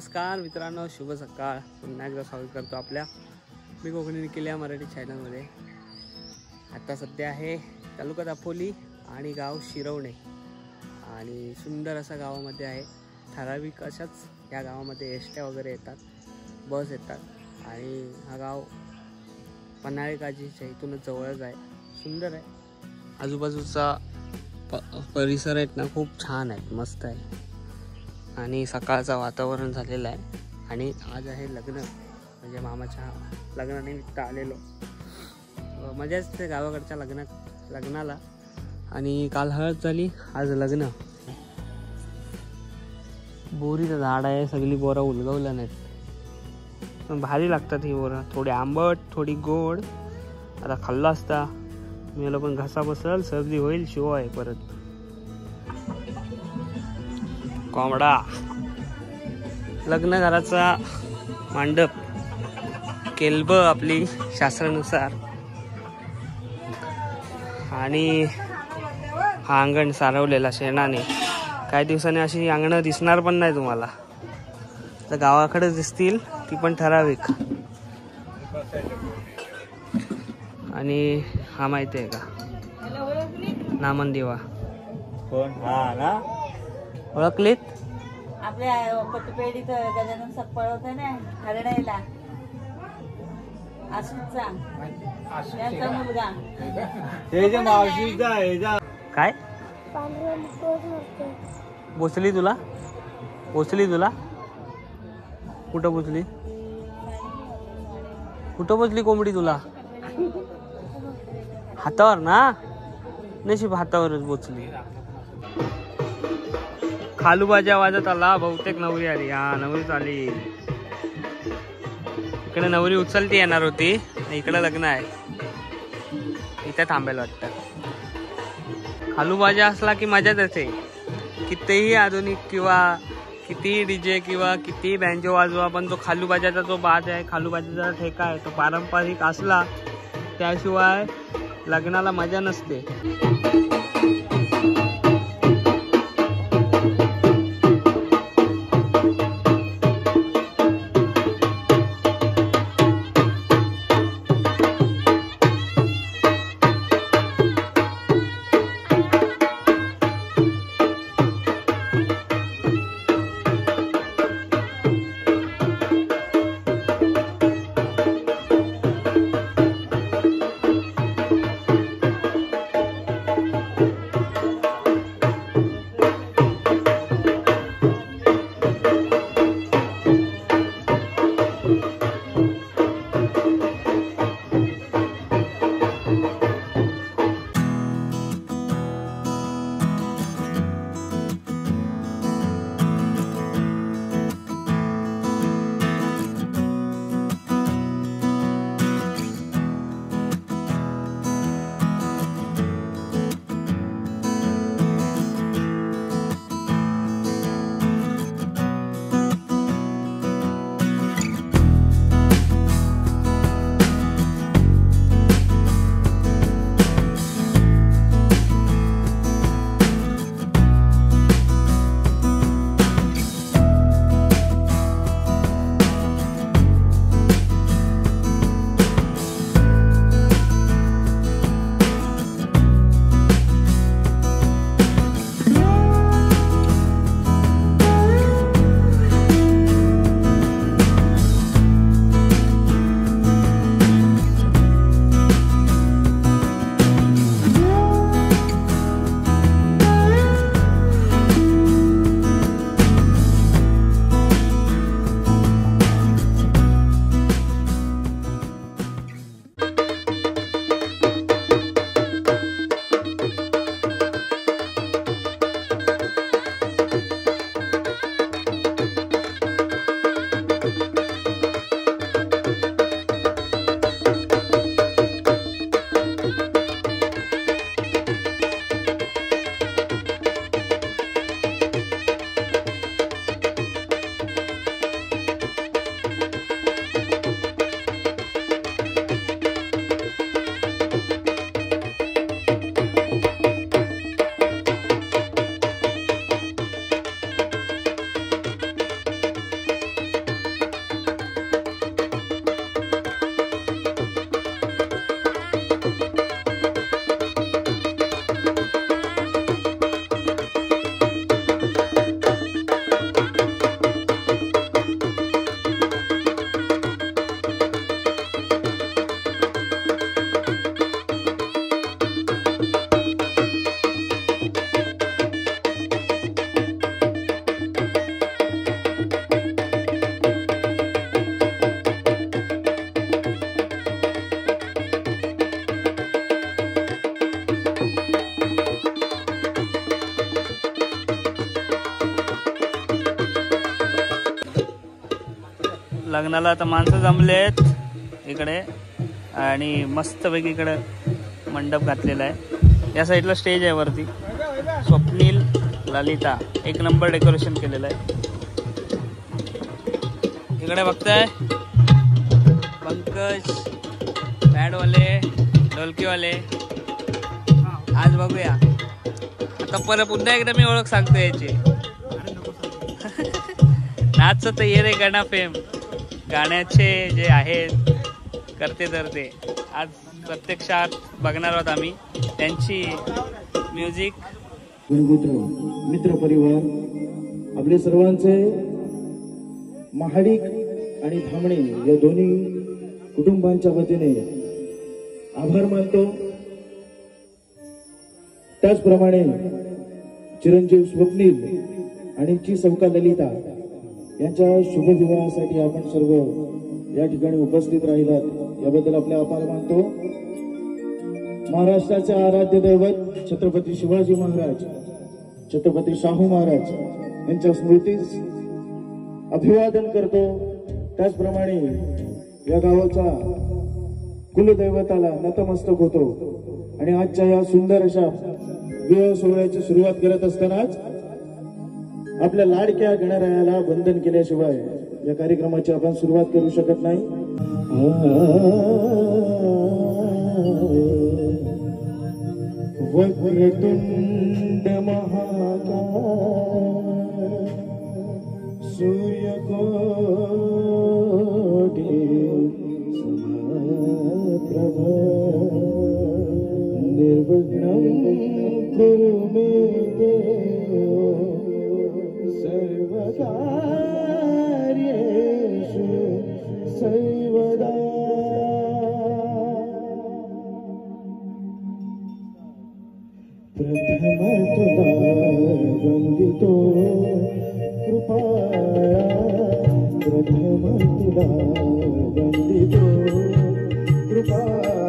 नमस्कार मित्रांनो शुभ सकाळ. पुन्हा एकदा स्वागत करतो आपल्या मी कोकणी केल्या मराठी चॅनलमध्ये आता सध्या आहे तालुका दापोली आणि गाव शिरवणे. आणि सुंदर असा गावामध्ये आहे. ठराविक अशाच या गावामध्ये एसट्या वगैरे येतात बस येतात. आणि हा गाव पन्हाळे काजीच्या इथूनच जवळच आहे. सुंदर आहे. आजूबाजूचा प परिसर आहेत ना खूप छान आहेत मस्त आहे. आणि सकाळचं वातावरण झालेलं आहे. आणि आज आहे लग्न. म्हणजे मामाच्या लग्नानिमित्त आलेलो. मजाच ते गावाकडच्या लग्नात लग्नाला. आणि काल हळद झाली आज लग्न. बोरीचं झाड आहे सगळी बोरं उलगवलं नाहीत. पण भारी लागतात ही बोरं. थोडी आंबट थोडी गोड. आता खाल्लं असता मला पण घसा बसल सर्दी होईल शिव आहे परत. कोंबडा. लग्न घराचा मांडप. केलब आपली शास्त्रानुसार. आणि हा अंगण सारवलेला शेणाने. काही दिवसांनी अशी अंगणं दिसणार पण नाही तुम्हाला. तर गावाकडे दिसतील ती पण ठराविक. आणि हा माहिती आहे का? नामनदिवा कोण? हा ना? ओळखलीत? आपल्या पटपेढीत गजानन सप्पळ होतं ना त्यांचा मुलगा. काय? बोचली तुला? बोचली तुला? कुठं बोचली कुठं बोचली कोंबडी तुला? हातावर ना? नशीब हातावरच बोचली खालूबाजा वाजत आला बहुतेक नवरी आली. हा नवरीच आली. इकडे नवरी उचलती येणार होती. इकडे लग्न आहे. इथे थांबेल वाटतं. खालूबाजा असला की मजाच येते. कितीही आधुनिक किंवा कितीही डीजे किंवा कितीही बँजो वाजवा पण तो खालूबाजाचा जो बाज आहे खालूबाजाचा ठेका आहे तो पारंपरिक असला त्याशिवाय लग्नाला मजा नसते. लग्नाला आता माणसं जमले आहेत इकडे. आणि मस्तपैकी इकडे मंडप घातलेला आहे. या साईडला स्टेज आहे वरती. स्वप्नील ललिता एक नंबर डेकोरेशन केलेलं आहे. इकडे बघताय. पंकज बॅडवाले ढोलकीवाले. आज बघूया. आता परत पुन्हा एकदा मी ओळख सांगतो याची. नाच तर ये रे गणा फेम गाण्याचे जे आहेत करते धरते आज प्रत्यक्षात बघणार आहोत आम्ही. त्यांची म्युझिक गुणगुत्र मित्र परिवार आपले सर्वांचे महाडिक आणि धामणे या दोन्ही कुटुंबांच्या वतीने आभार मानतो. त्याचप्रमाणे चिरंजीव स्वप्नील आणि ची सौका ललिता यांच्या शुभविवाहासाठी आपण सर्व या ठिकाणी उपस्थित राहिलात. याबद्दल आपले आभार मानतो. महाराष्ट्राचे आराध्य दैवत छत्रपती शिवाजी महाराज छत्रपती शाहू महाराज यांच्या स्मृतीस अभिवादन करतो. त्याचप्रमाणे या गावाचा कुलदैवताला नतमस्तक होतो. आणि आजच्या या सुंदर अशा विवाह सोहळ्याची सुरुवात करत असतानाच आपल्या लाडक्या गणरायाला वंदन केल्याशिवाय या कार्यक्रमाची आपण सुरुवात करू शकत नाही. वक्रतुंड महाकाय सूर्यकोटि प्रभ निर्विघ्नं कुरु ैव प्रथमन्तु वन्दितो कृपाया प्रथमदा वन्दितो कृपा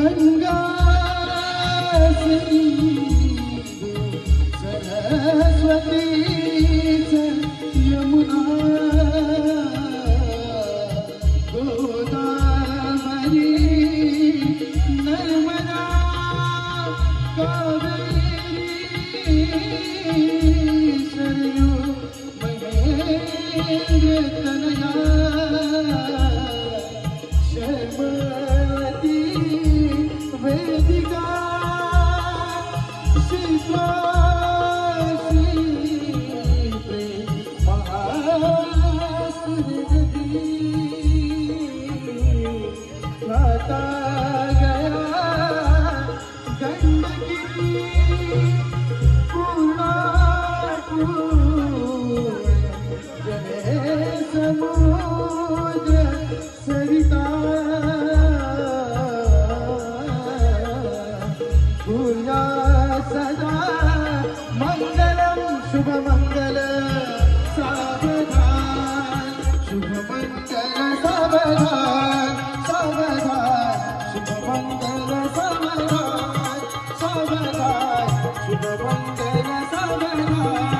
गंगारत सावधान शुभमङ्गल सावधान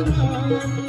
oh you.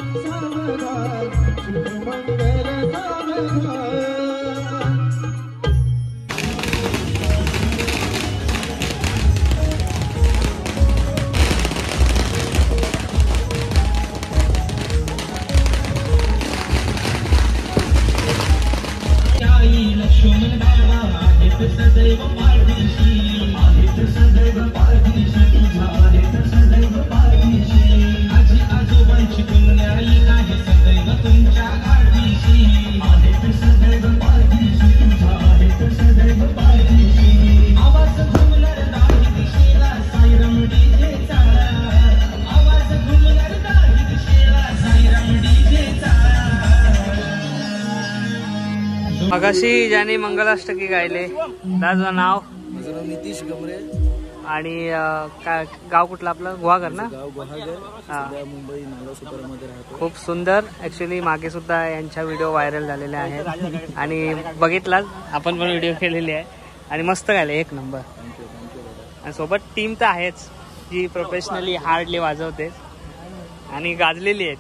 मगाशी ज्याने मंगलाष्टकी गायले. त्याचं नाव? माझं नाव नितीश गमरे. आणि काय गाव कुठलं आपलं? गुहागर ना? गाव गुहागर. सध्या मुंबई राहतो. खूप सुंदर. ऍक्च्युली मागे सुद्धा यांच्या व्हिडिओ व्हायरल झालेले आहेत. आणि बघितलाच आपण पण व्हिडिओ केलेली आहे. आणि मस्त गायले एक नंबर आणि सोबत टीम तर आहेच जी प्रोफेशनली हार्डली वाजवते आणि गाजलेली आहेत.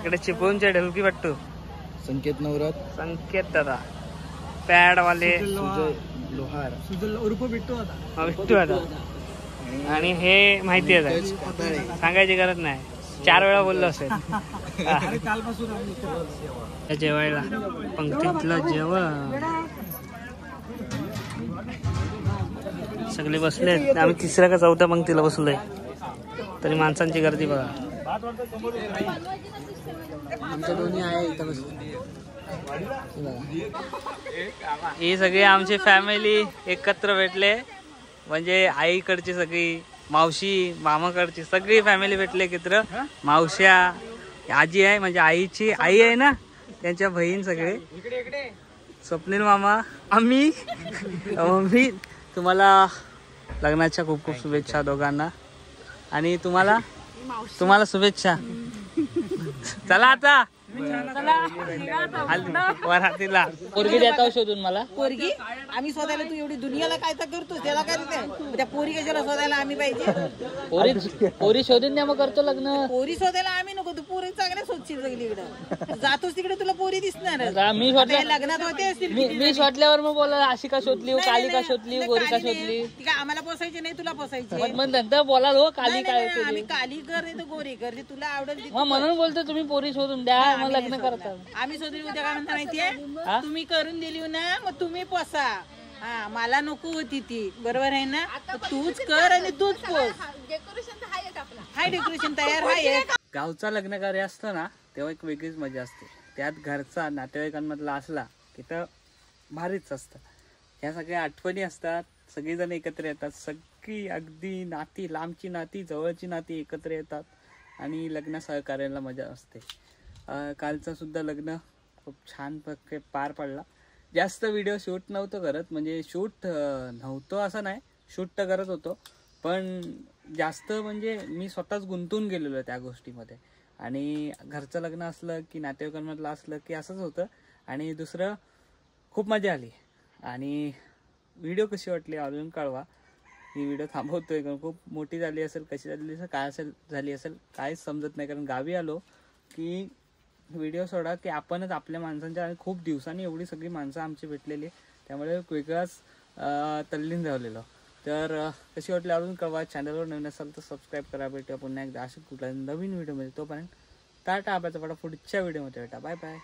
इकडे चिपळूणचे ढलकी पट्टू संकेत नवरात. संकेत दादा पॅडवाले. सुजय लोहार. बिट्टू दादा आणि हे माहिती आहे सांगायची गरज नाही. चार वेळा बोललो असेल. त्या जेवायला. पंक्तीतलं जेवण. सगळे बसले आम्ही तिसऱ्या का चौथ्या पंक्तीला बसलोय. तरी माणसांची गर्दी बघा. आमच्या दोन्ही आहे इथं बस ही सगळी आमची फॅमिली एकत्र भेटले. म्हणजे आईकडची सगळी मावशी मामाकडची सगळी फॅमिली भेटले एकत्र. मावश्या आजी आहे म्हणजे आईची आई आहे ना त्यांच्या बहीण सगळे. स्वप्नील मामा आम्ही. मम्मी तुम्हाला लग्नाच्या खूप खूप शुभेच्छा दोघांना. आणि तुम्हाला? तुम्हाला शुभेच्छा. चला आता. वरातीला. पोरगी देता शोधून मला? पोरगी? आम्ही शोधायला तू एवढी दुनियाला काय तर करतो त्याला काय रे त्या पोरी कशाला शोधायला आम्ही पाहिजे. पोरी पोरी शोधून द्या मग करतो लग्न. पोरी शोधायला आम्ही तू पोरी चांगल्या शोधशील सगळीकडे जातोस तिकडे तुला पोरी दिसणार. आता मी शोधल्या लग्नात होते असतील मी मी शोधल्यावर मग बोला अशी का शोधली काली का शोधली गोरी का. शोधली. ती काय आम्हाला पोसायची नाही तुला पोसायची मग नंतर बोलाल हो काली काय आम्ही होते काली कर नाही तर गोरी कर तुला आवडेल मग म्हणून बोलतो तुम्ही पोरी शोधून द्या मग लग्न करता. आम्ही शोधली उद्या काय म्हणता माहितीये? तुम्ही करून दिली ना मग तुम्ही पोसा. हा मला नको होती ती. बरोबर आहे ना? तूच कर आणि तूच पोस. हाय डेकोरेशन तयार हाय गावचा लग्न कार्य असतं ना तेव्हा एक वेगळीच मजा असते. त्यात घरचा नातेवाईकांमधला असला की तर भारीच असतं. ह्या सगळ्या आठवणी असतात सगळेजण एकत्र येतात. सगळी अगदी नाती लांबची नाती जवळची नाती एकत्र येतात आणि लग्न सहकार्याला मजा असते. कालचं सुद्धा लग्न खूप छान प्रकारे पार पडला. जास्त व्हिडिओ शूट नव्हतं करत म्हणजे शूट नव्हतं असं नाही शूट तर करत होतो. पण जास्त म्हणजे मी स्वतःच गुंतून गेलेलो त्या गोष्टीमध्ये. आणि घरचं लग्न असलं की नातेवाईकांमधलं असलं की असंच होतं. आणि दुसरं खूप मजा आली. आणि व्हिडिओ कशी वाटली अजून कळवा. मी व्हिडिओ थांबवतोय कारण खूप मोठी झाली असेल कशी झाली असेल काय असेल झाली असेल काहीच समजत नाही. कारण गावी आलो की व्हिडिओ सोडा की आपणच आपल्या माणसांच्या आणि खूप दिवसांनी एवढी सगळी माणसं आमची भेटलेली त्यामुळे एक वेगळाच तल्लीन झालेलो. तर कशी वाटली अजून कळवा. चॅनलवर नवीन असाल तर सबस्क्राईब करा. भेटूया पुन्हा एकदा अशा कुठल्या नवीन व्हिडिओमध्ये तोपर्यंत टाटा. आपल्याचा पडा पुढच्या व्हिडिओमध्ये भेटा. Bye bye